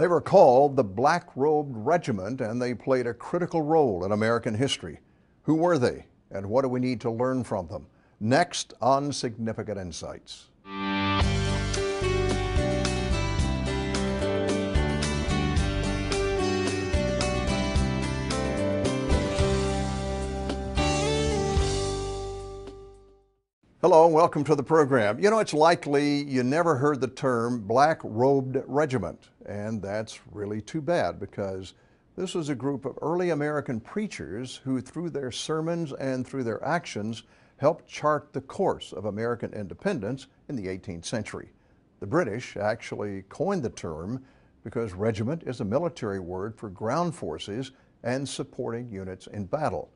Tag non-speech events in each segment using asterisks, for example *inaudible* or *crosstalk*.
They were called the Black Robed Regiment and they played a critical role in American history. Who were they and what do we need to learn from them? Next on Significant Insights. Hello and welcome to the program. You know, it's likely you never heard the term Black Robed Regiment, and that's really too bad because this was a group of early American preachers who, through their sermons and through their actions, helped chart the course of American independence in the 18th century. The British actually coined the term because regiment is a military word for ground forces and supporting units in battle.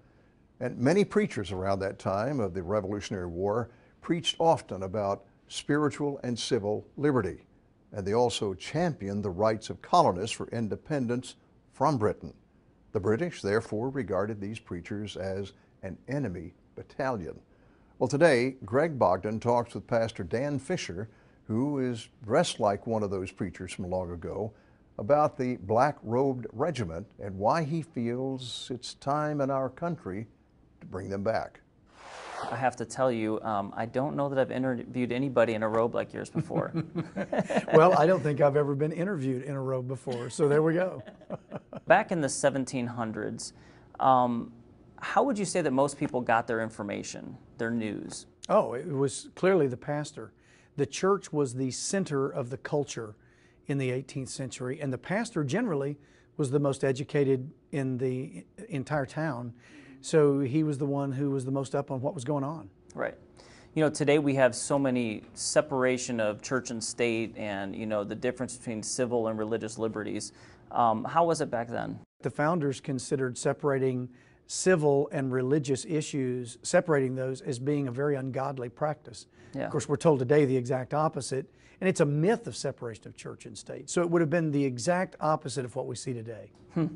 And many preachers around that time of the Revolutionary War preached often about spiritual and civil liberty. And they also championed the rights of colonists for independence from Britain. The British, therefore, regarded these preachers as an enemy battalion. Well, today, Greg Bogdan talks with Pastor Dan Fisher, who is dressed like one of those preachers from long ago, about the Black Robed Regiment and why he feels it's time in our country to bring them back. I have to tell you, um, I don't know that I've interviewed anybody in a robe like yours before. *laughs* well, I don't think I've ever been interviewed in a robe before, so there we go. *laughs* Back in the 1700s, um, how would you say that most people got their information, their news? Oh, it was clearly the pastor. The church was the center of the culture in the 18th century, and the pastor generally was the most educated in the entire town. So he was the one who was the most up on what was going on. Right. You know, today we have so many separation of church and state and, you know, the difference between civil and religious liberties. Um, how was it back then? The founders considered separating civil and religious issues, separating those as being a very ungodly practice. Yeah. Of course, we're told today the exact opposite, and it's a myth of separation of church and state. So it would have been the exact opposite of what we see today. Hmm.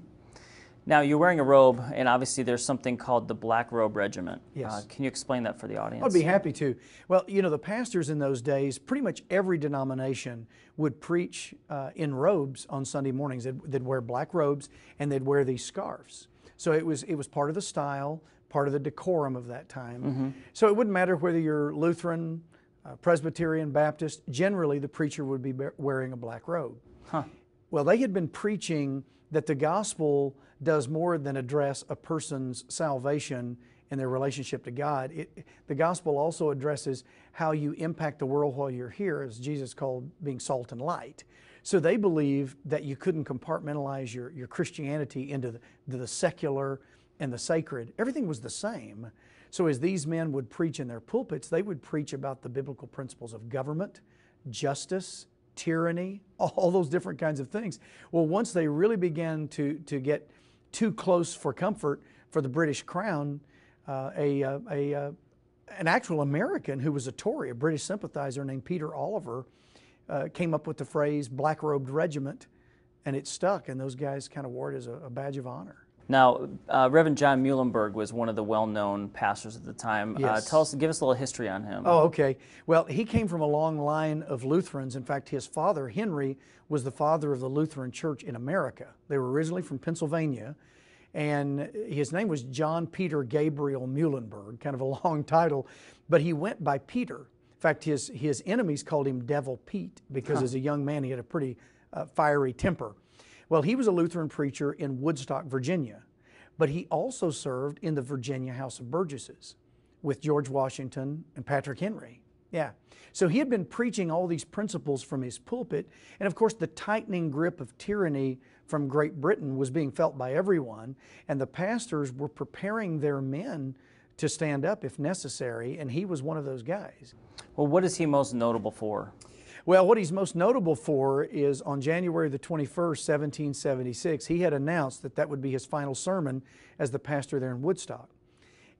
Now, you're wearing a robe, and obviously there's something called the Black Robe Regiment. Yes. Uh, can you explain that for the audience? I'd be happy to. Well, you know, the pastors in those days, pretty much every denomination would preach uh, in robes on Sunday mornings. They'd, they'd, wear black robes and they'd wear these scarves. So it was, it was part of the style, part of the decorum of that time. Mm-hmm. So it wouldn't matter whether you're Lutheran, uh, Presbyterian, Baptist, generally the preacher would be wearing a black robe. Huh. Well, they had been preaching that the gospel does more than address a person's salvation and their relationship to God. It, the gospel also addresses how you impact the world while you're here, as Jesus called being salt and light. So they believe that you couldn't compartmentalize your, your Christianity into the, the secular and the sacred. Everything was the same. So as these men would preach in their pulpits, they would preach about the biblical principles of government, justice, tyranny, *laughs* all those different kinds of things. Well, once they really began to, to get too close for comfort for the British crown, uh, a, uh, a, a, an actual American who was a Tory, a British sympathizer named Peter Oliver, uh, came up with the phrase black robed regiment, and it stuck, and those guys kind of wore it as a, a badge of honor. Now, uh, Reverend John Muhlenberg was one of the well-known pastors at the time. Uh, yes. Uh, tell us, give us a little history on him. Oh, okay. Well, he came from a long line of Lutherans. In fact, his father, Henry, was the father of the Lutheran Church in America. They were originally from Pennsylvania, and his name was John Peter Gabriel Muhlenberg, kind of a *laughs* long title, but he went by Peter. In fact, his, his enemies called him Devil Pete because huh. as a young man he had a pretty uh, fiery temper. Well, he was a Lutheran preacher in Woodstock, Virginia, but he also served in the Virginia House of Burgesses with George Washington and Patrick Henry. Yeah. So he had been preaching all these principles from his pulpit. And of course, the tightening grip of tyranny from Great Britain was being felt by everyone. And the pastors were preparing their men to stand up if necessary. And he was one of those guys. Well, what is he most notable for? Well, what he's most notable for is on January the 21st, 1776, he had announced that that would be his final sermon as the pastor there in Woodstock.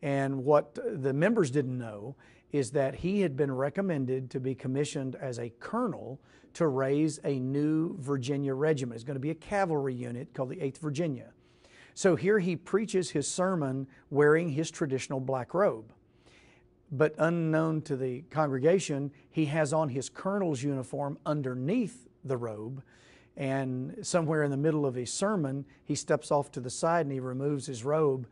And what the members didn't know is that he had been recommended to be commissioned as a colonel to raise a new Virginia regiment. It's going to be a cavalry unit called the 8th Virginia. So here he preaches his sermon wearing his traditional black robe. But unknown to the congregation, he has on his colonel's uniform underneath the robe. And somewhere in the middle of his sermon, he steps off to the side and he removes his robe,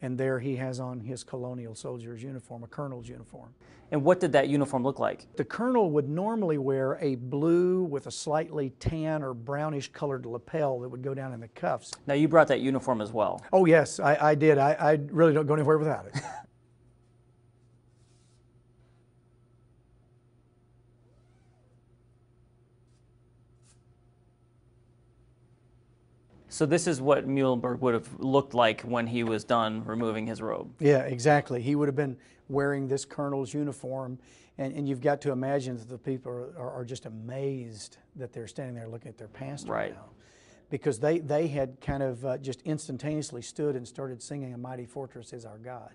and there he has on his colonial soldier's uniform, a colonel's uniform. And what did that uniform look like? The colonel would normally wear a blue with a slightly tan or brownish colored lapel that would go down in the cuffs. Now, you brought that uniform as well. Oh, yes, I, I did. I, I really don't go anywhere without it. *laughs* So this is what Muhlenberg would have looked like when he was done removing his robe. Yeah, exactly. He would have been wearing this colonel's uniform, and, and you've got to imagine that the people are, are, just amazed that they're standing there looking at their pastor Right. now. Because they, they had kind of uh, just instantaneously stood and started singing A Mighty Fortress is Our God.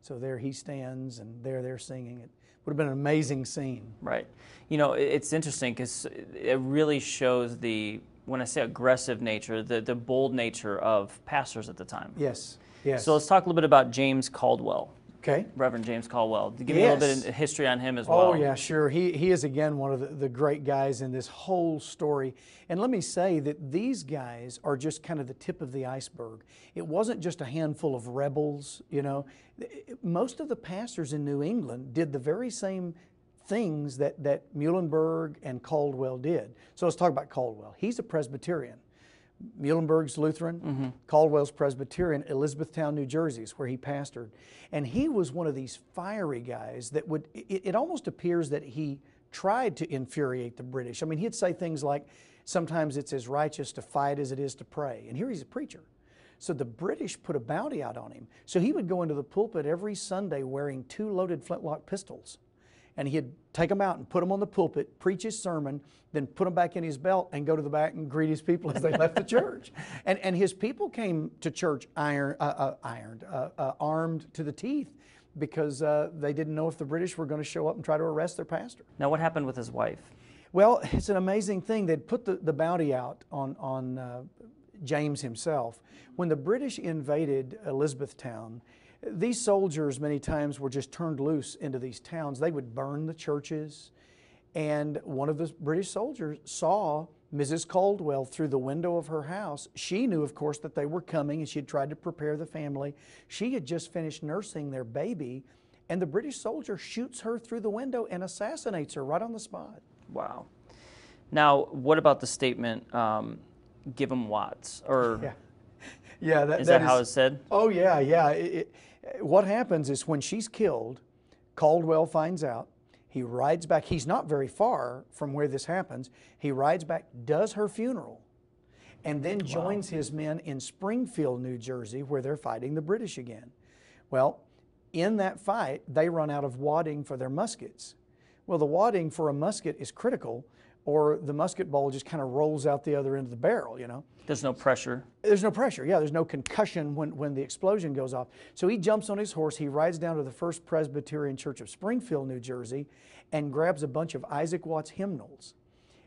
So there he stands, and there they're singing. It would have been an amazing scene. Right. You know, it's interesting because it really shows the, when I say aggressive nature, the, the bold nature of pastors at the time. Yes, yes. So let's talk a little bit about James Caldwell, okay. Reverend James Caldwell. Give me a little bit of history on him as oh, well. Oh, yeah, sure. He, he is, again, one of the, the great guys in this whole story. And let me say that these guys are just kind of the tip of the iceberg. It wasn't just a handful of rebels, you know. Most of the pastors in New England did the very same things that, that Muhlenberg and Caldwell did. So let's talk about Caldwell. He's a Presbyterian. Muhlenberg's Lutheran, mm-hmm. Caldwell's Presbyterian, Elizabethtown, New Jersey is where he pastored. And he was one of these fiery guys that would, it, it almost appears that he tried to infuriate the British. I mean, he'd say things like, sometimes it's as righteous to fight as it is to pray. And here he's a preacher. So the British put a bounty out on him. So he would go into the pulpit every Sunday wearing two loaded flintlock pistols and he'd take them out and put them on the pulpit, preach his sermon, then put them back in his belt and go to the back and greet his people as they *laughs* left the church. And, and his people came to church iron, uh, uh, ironed, uh, uh, armed to the teeth because uh, they didn't know if the British were going to show up and try to arrest their pastor. Now, what happened with his wife? Well, it's an amazing thing. They'd put the, the bounty out on, on uh, James himself. When the British invaded Elizabethtown, these soldiers many times were just turned loose into these towns. They would burn the churches. And one of the British soldiers saw Mrs. Caldwell through the window of her house. She knew, of course, that they were coming and she had tried to prepare the family. She had just finished nursing their baby, and the British soldier shoots her through the window and assassinates her right on the spot. Wow. Now, what about the statement, um, give him Watts? Or *laughs* Yeah. Yeah, that, is that, how it's said? Oh yeah, yeah. It, it, what happens is when she's killed, Caldwell finds out. He rides back. He's not very far from where this happens. He rides back, does her funeral, and then joins his men in Springfield, New Jersey, where they're fighting the British again. Well, in that fight, they run out of wadding for their muskets. Well, the wadding for a musket is critical, or the musket ball just kind of rolls out the other end of the barrel, you know. There's no pressure. There's no pressure. Yeah, there's no concussion when, when the explosion goes off. So he jumps on his horse. He rides down to the First Presbyterian Church of Springfield, New Jersey, and grabs a bunch of Isaac Watts hymnals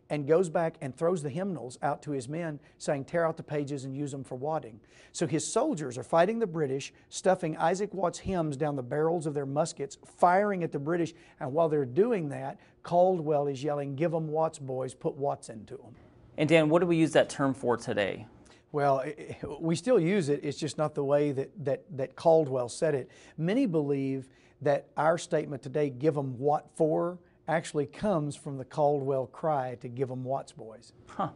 and goes back and throws the hymnals out to his men, saying, Tear out the pages and use them for wadding. So his soldiers are fighting the British, stuffing Isaac Watts hymns down the barrels of their muskets, firing at the British. And while they're doing that, Caldwell is yelling, Give them Watts, boys, put Watts into them. And Dan, what do we use that term for today? Well, we still use it. It's just not the way that, that, that Caldwell said it. Many believe that our statement today, give them what for, actually comes from the Caldwell cry to give them Watts boys. Huh.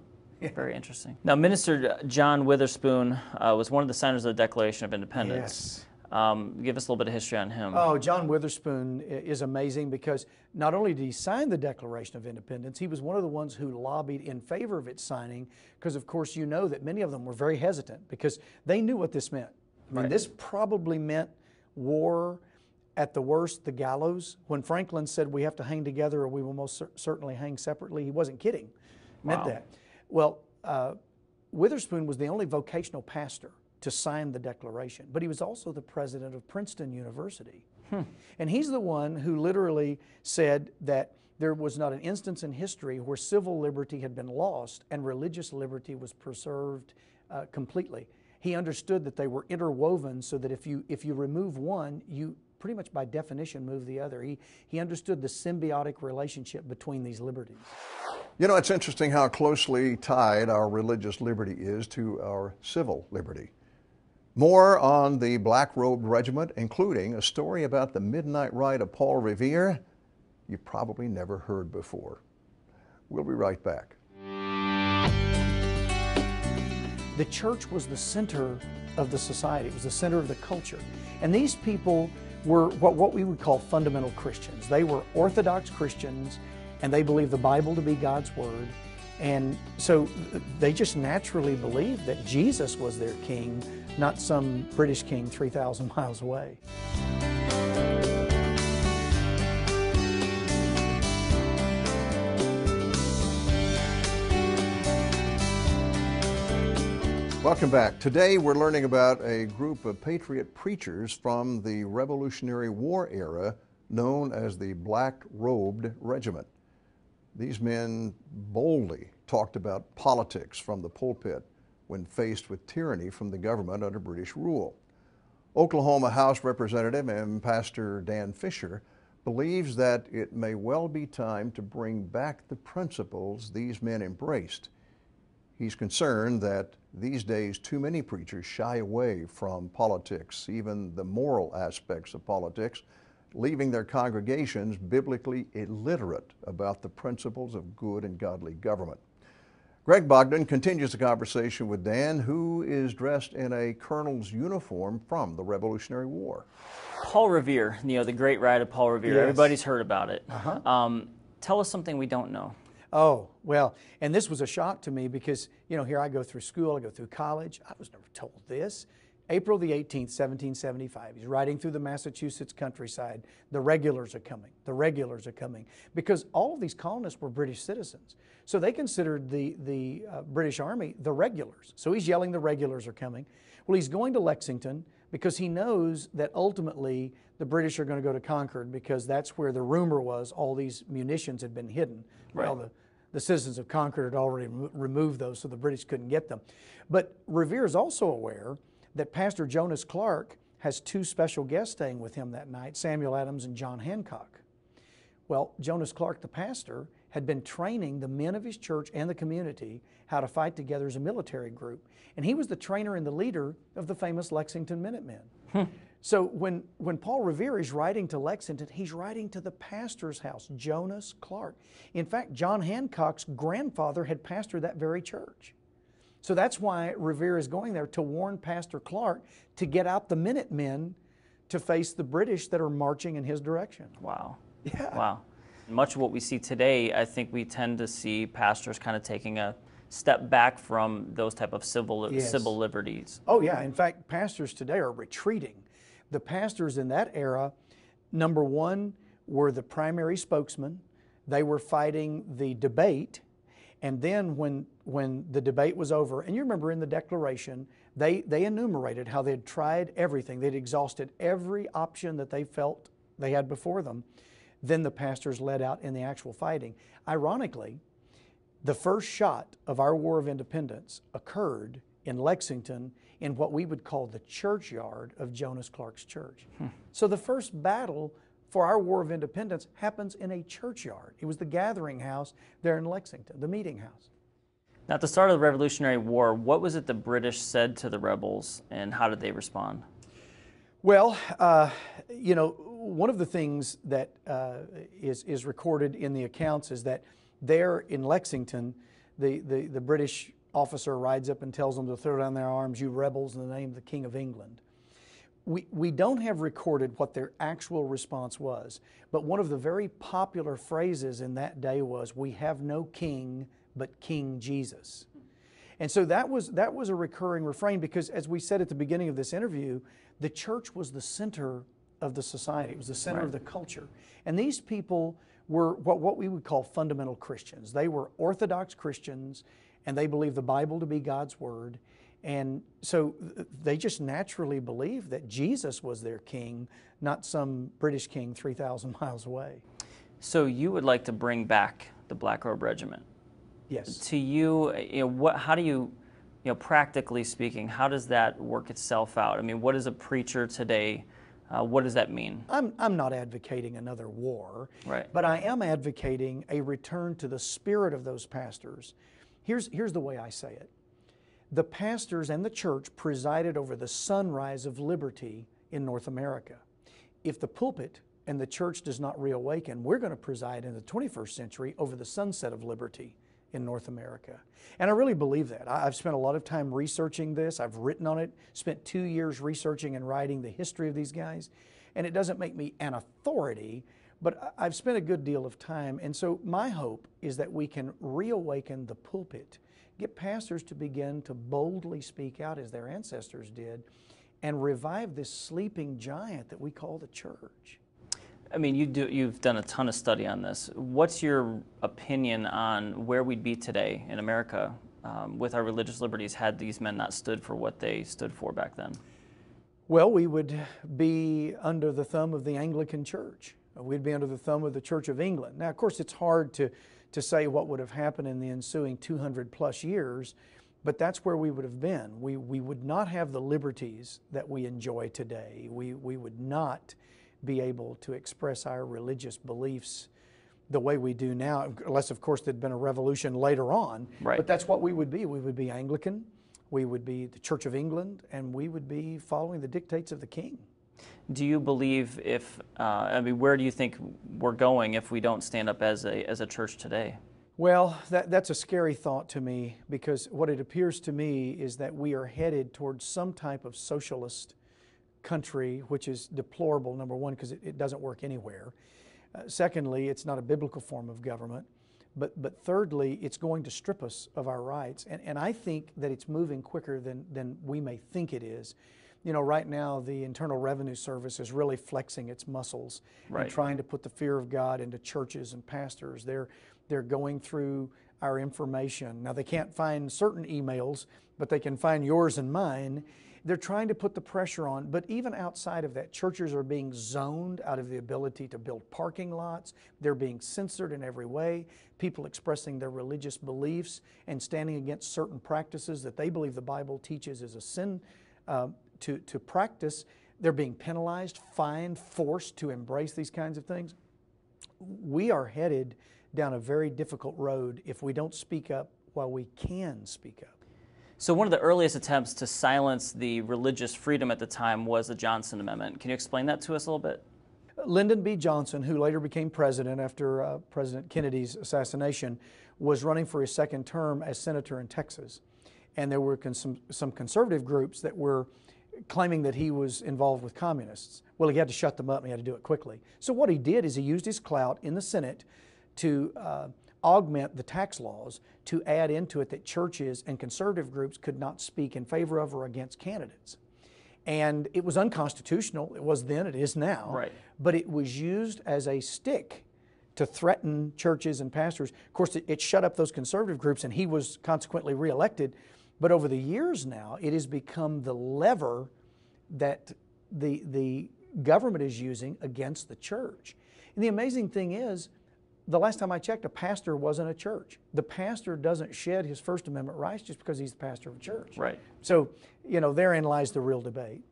Very interesting. Now, Minister John Witherspoon uh, was one of the signers of the Declaration of Independence. Um, give us a little bit of history on him. Oh, John Witherspoon is amazing because not only did he sign the Declaration of Independence, he was one of the ones who lobbied in favor of its signing because, of course, you know that many of them were very hesitant because they knew what this meant. I mean, Right. this probably meant war, at the worst, the gallows. When Franklin said we have to hang together or we will most cer- certainly hang separately, he wasn't kidding. Meant Wow. that. Well, uh, Witherspoon was the only vocational pastor to sign the Declaration, but he was also the president of Princeton University. And he's the one who literally said that there was not an instance in history where civil liberty had been lost and religious liberty was preserved uh, completely. He understood that they were interwoven so that if you, if you remove one, you pretty much by definition move the other. He, he understood the symbiotic relationship between these liberties. You know, it's interesting how closely tied our religious liberty is to our civil liberty. More on the Black Robed Regiment, including a story about the midnight ride of Paul Revere you probably never heard before. We'll be right back. The church was the center of the society, it was the center of the culture. And these people were what, what we would call fundamental Christians. They were Orthodox Christians and they believed the Bible to be God's Word. And so they just naturally believed that Jesus was their king, not some British king 3,000 *laughs* miles away. Welcome back. Today we're learning about a group of patriot preachers from the Revolutionary War era known as the Black Robed Regiment. These men boldly talked about politics from the pulpit when faced with tyranny from the government under British rule. Oklahoma House Representative and Pastor Dan Fisher believes that it may well be time to bring back the principles these men embraced. He's concerned that these days too many preachers shy away from politics, even the moral aspects of politics, leaving their congregations biblically illiterate about the principles of good and godly government. Greg Bogdan continues the conversation with Dan, who is dressed in a colonel's uniform from the Revolutionary War. Paul Revere, you know, the great ride of Paul Revere. Yes. Everybody's heard about it. Uh-huh. Um, tell us something we don't know. Oh, well, and this was a shock to me because, you know, here I go through school, I go through college. I was never told this. April the 18th, 1775. He's riding through the Massachusetts countryside. The regulars are coming. The regulars are coming. Because all of these colonists were British citizens. So they considered the, the uh, British Army the regulars. So he's yelling, the regulars are coming. Well, he's going to Lexington because he knows that ultimately the British are going to go to Concord because that's where the rumor was all these munitions had been hidden. Well, Right. the, the citizens of Concord had already removed those, so the British couldn't get them. But Revere is also aware that Pastor Jonas Clark has two special guests staying with him that night Samuel Adams and John Hancock. Well, Jonas Clark, the pastor, had been training the men of his church and the community how to fight together as a military group. And he was the trainer and the leader of the famous Lexington Minutemen. Hmm. So when, when Paul Revere is writing to Lexington, he's writing to the pastor's house, Jonas Clark. In fact, John Hancock's grandfather had pastored that very church. So that's why Revere is going there to warn Pastor Clark to get out the Minutemen to face the British that are marching in his direction. Wow. Yeah. Wow. Much of what we see today, I think we tend to see pastors kind of taking a step back from those type of civil Yes. civil liberties. Oh, yeah. In fact, pastors today are retreating. The pastors in that era, number one, were the primary spokesman. They were fighting the debate. And then when, when the debate was over, and you remember in the Declaration, they, they enumerated how they had tried everything, they'd exhausted every option that they felt they had before them. Then the pastors led out in the actual fighting. Ironically, the first shot of our War of Independence occurred in Lexington in what we would call the churchyard of Jonas Clark's church. So the first battle for our War of Independence happens in a churchyard. It was the gathering house there in Lexington, the meeting house. Now, at the start of the Revolutionary War, what was it the British said to the rebels, and how did they respond? Well, uh, you know, one of the things that uh, is, is recorded in the accounts is that there in Lexington, the, the, the British officer rides up and tells them to throw down their arms, you rebels, in the name of the King of England. We, we don't have recorded what their actual response was, but one of the very popular phrases in that day was, We have no king but King Jesus. And so that was, that was a recurring refrain because, as we said at the beginning of this interview, the church was the center of the society, it was the center of the culture. And these people were what, what we would call fundamental Christians. They were Orthodox Christians and they believe the Bible to be God's Word. And so they just naturally believe that Jesus was their king, not some British king 3,000 *laughs* miles away. So you would like to bring back the Black Robe Regiment. Yes. To you, you know, what? How do you, you know, practically speaking, how does that work itself out? I mean, what does a preacher today Uh, what does that mean? I'm, I'm not advocating another war, Right. but I am advocating a return to the spirit of those pastors. Here's, here's the way I say it the pastors and the church presided over the sunrise of liberty in North America. If the pulpit and the church does not reawaken, we're going to preside in the 21st century over the sunset of liberty in North America. And I really believe that. I've spent a lot of time researching this. I've written on it, spent two years researching and writing the history of these guys. And it doesn't make me an authority, but I've spent a good deal of time. And so my hope is that we can reawaken the pulpit, get pastors to begin to boldly speak out as their ancestors did, and revive this sleeping giant that we call the church. I mean, you do, you've done a ton of study on this. What's your opinion on where we'd be today in America um, with our religious liberties had these men not stood for what they stood for back then? Well, we would be under the thumb of the Anglican Church. We'd be under the thumb of the Church of England. Now, of course, it's hard to, to say what would have happened in the ensuing 200 plus years, but that's where we would have been. We, we would not have the liberties that we enjoy today. We, we would not be able to express our religious beliefs the way we do now, unless, of course, there'd been a revolution later on. Right. But that's what we would be. We would be Anglican, we would be the Church of England, and we would be following the dictates of the King. Do you believe if, uh, I mean, where do you think we're going if we don't stand up as a, as a church today? Well, that, that's a scary thought to me because what it appears to me is that we are headed towards some type of socialist country, which is deplorable, number one, because it, it doesn't work anywhere. Uh, secondly, it's not a biblical form of government. But, but thirdly, it's going to strip us of our rights. And, and I think that it's moving quicker than, than we may think it is. You know, right now, the Internal Revenue Service is really flexing its muscles Right. and trying to put the fear of God into churches and pastors. They're, they're going through our information. Now, they can't find certain emails, but they can find yours and mine. They're trying to put the pressure on, but even outside of that, churches are being zoned out of the ability to build parking lots. They're being censored in every way. People expressing their religious beliefs and standing against certain practices that they believe the Bible teaches is a sin uh, to, to practice. They're being penalized, fined, forced to embrace these kinds of things. We are headed down a very difficult road if we don't speak up while we can speak up. So, one of the earliest attempts to silence the religious freedom at the time was the Johnson Amendment. Can you explain that to us a little bit? Lyndon B. Johnson, who later became president after uh, President Kennedy's assassination, was running for his second term as senator in Texas. And there were some, some conservative groups that were claiming that he was involved with communists. Well, he had to shut them up and he had to do it quickly. So, what he did is he used his clout in the Senate to uh, augment the tax laws to add into it that churches and conservative groups could not speak in favor of or against candidates. And it was unconstitutional. It was then, it is now. Right. But it was used as a stick to threaten churches and pastors. Of course, it, it shut up those conservative groups, and he was consequently reelected. But over the years now, it has become the lever that the, the government is using against the church. And the amazing thing is, the last time I checked, a pastor wasn't a church. The pastor doesn't shed his First Amendment rights just because he's the pastor of a church. Right. So, you know, therein lies the real debate.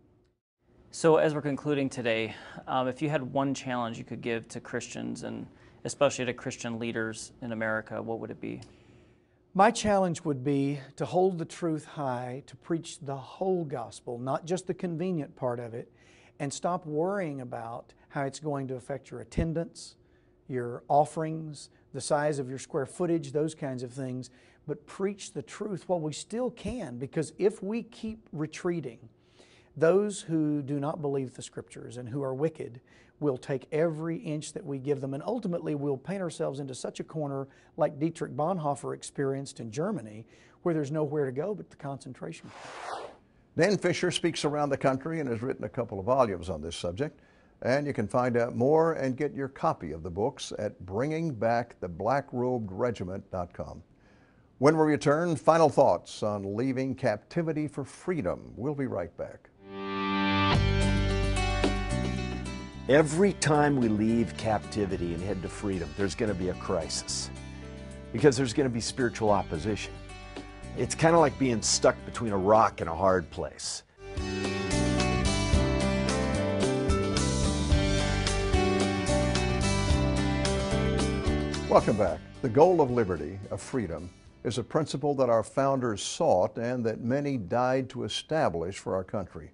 So, as we're concluding today, um, if you had one challenge you could give to Christians and especially to Christian leaders in America, what would it be? My challenge would be to hold the truth high, to preach the whole gospel, not just the convenient part of it, and stop worrying about how it's going to affect your attendance, your offerings, the size of your square footage, those kinds of things, but preach the truth while we still can, because if we keep retreating, those who do not believe the scriptures and who are wicked will take every inch that we give them, and ultimately we'll paint ourselves into such a corner like Dietrich Bonhoeffer experienced in Germany, where there's nowhere to go but the concentration camp. Dan Fisher speaks around the country and has written a couple of volumes on this subject. And you can find out more and get your copy of the books at bringingbacktheblackroberegiment.com. When we return, final thoughts on leaving captivity for freedom. We'll be right back. Every time we leave captivity and head to freedom, there's going to be a crisis because there's going to be spiritual opposition. It's kind of like being stuck between a rock and a hard place. Welcome back. The goal of liberty, of freedom, is a principle that our founders sought and that many died to establish for our country.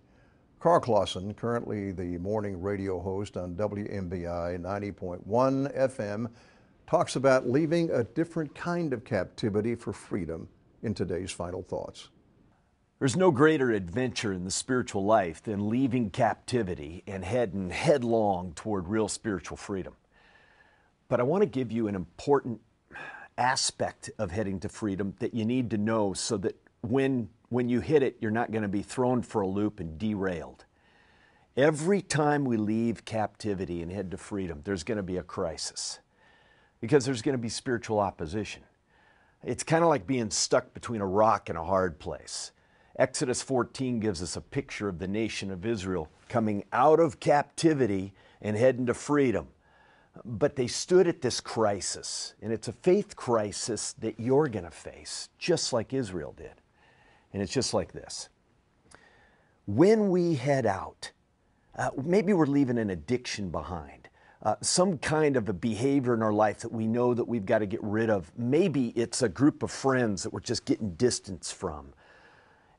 Carl Clausen, currently the morning radio host on WMBI 90.1 FM, talks about leaving a different kind of captivity for freedom in today's final thoughts. There's no greater adventure in the spiritual life than leaving captivity and heading headlong toward real spiritual freedom. But I want to give you an important aspect of heading to freedom that you need to know so that when, when you hit it, you're not going to be thrown for a loop and derailed. Every time we leave captivity and head to freedom, there's going to be a crisis because there's going to be spiritual opposition. It's kind of like being stuck between a rock and a hard place. Exodus 14 gives us a picture of the nation of Israel coming out of captivity and heading to freedom. But they stood at this crisis, and it's a faith crisis that you're going to face, just like Israel did. And it's just like this. When we head out, uh, maybe we're leaving an addiction behind, uh, some kind of a behavior in our life that we know that we've got to get rid of. Maybe it's a group of friends that we're just getting distance from.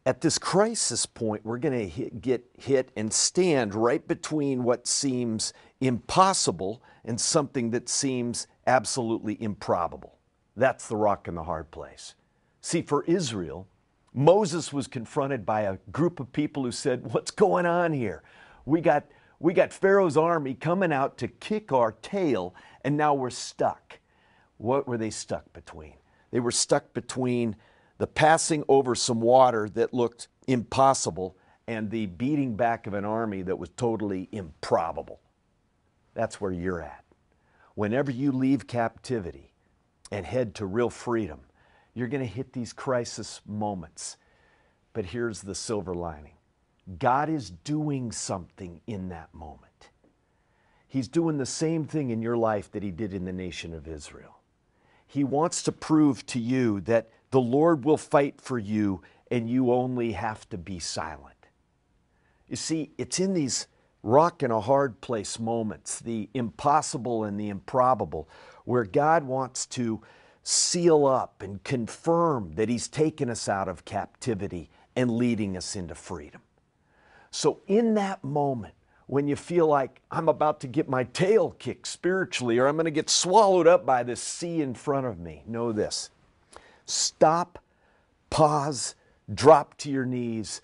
At this crisis point, we're going to get hit and stand right between what seems impossible and something that seems absolutely improbable. That's the rock in the hard place. See, for Israel, Moses was confronted by a group of people who said, What's going on here? We got, we got Pharaoh's army coming out to kick our tail, and now we're stuck. What were they stuck between? They were stuck between the passing over some water that looked impossible and the beating back of an army that was totally improbable. That's where you're at. Whenever you leave captivity and head to real freedom, you're going to hit these crisis moments. But here's the silver lining God is doing something in that moment. He's doing the same thing in your life that He did in the nation of Israel. He wants to prove to you that the Lord will fight for you and you only have to be silent. You see, it's in these rock and a hard place moments, the impossible and the improbable, where God wants to seal up and confirm that He's taken us out of captivity and leading us into freedom. So, in that moment, when you feel like I'm about to get my tail kicked spiritually or I'm going to get swallowed up by this sea in front of me, know this Stop, pause, drop to your knees.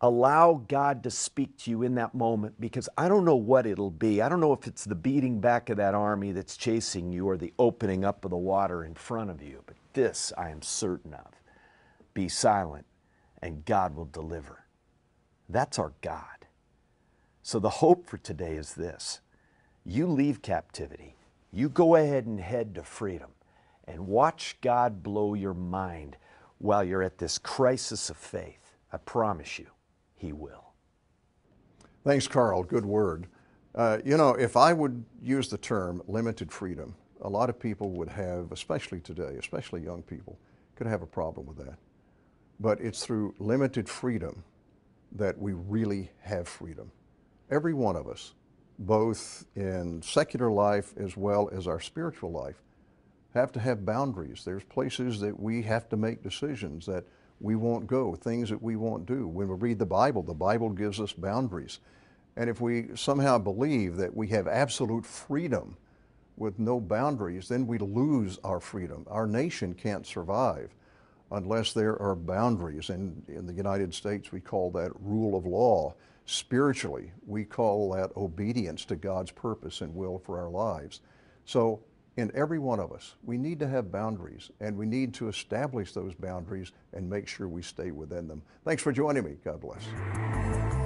Allow God to speak to you in that moment because I don't know what it'll be. I don't know if it's the beating back of that army that's chasing you or the opening up of the water in front of you, but this I am certain of. Be silent and God will deliver. That's our God. So the hope for today is this you leave captivity, you go ahead and head to freedom and watch God blow your mind while you're at this crisis of faith. I promise you, He will. Thanks, Carl. Good word. Uh, you know, if I would use the term limited freedom, a lot of people would have, especially today, especially young people, could have a problem with that. But it's through limited freedom that we really have freedom. Every one of us, both in secular life as well as our spiritual life, have to have boundaries. There's places that we have to make decisions that we won't go, things that we won't do. When we read the Bible, the Bible gives us boundaries. And if we somehow believe that we have absolute freedom with no boundaries, then we lose our freedom. Our nation can't survive unless there are boundaries. And in the United States, we call that rule of law. Spiritually, we call that obedience to God's purpose and will for our lives. So in every one of us, we need to have boundaries and we need to establish those boundaries and make sure we stay within them. Thanks for joining me. God bless.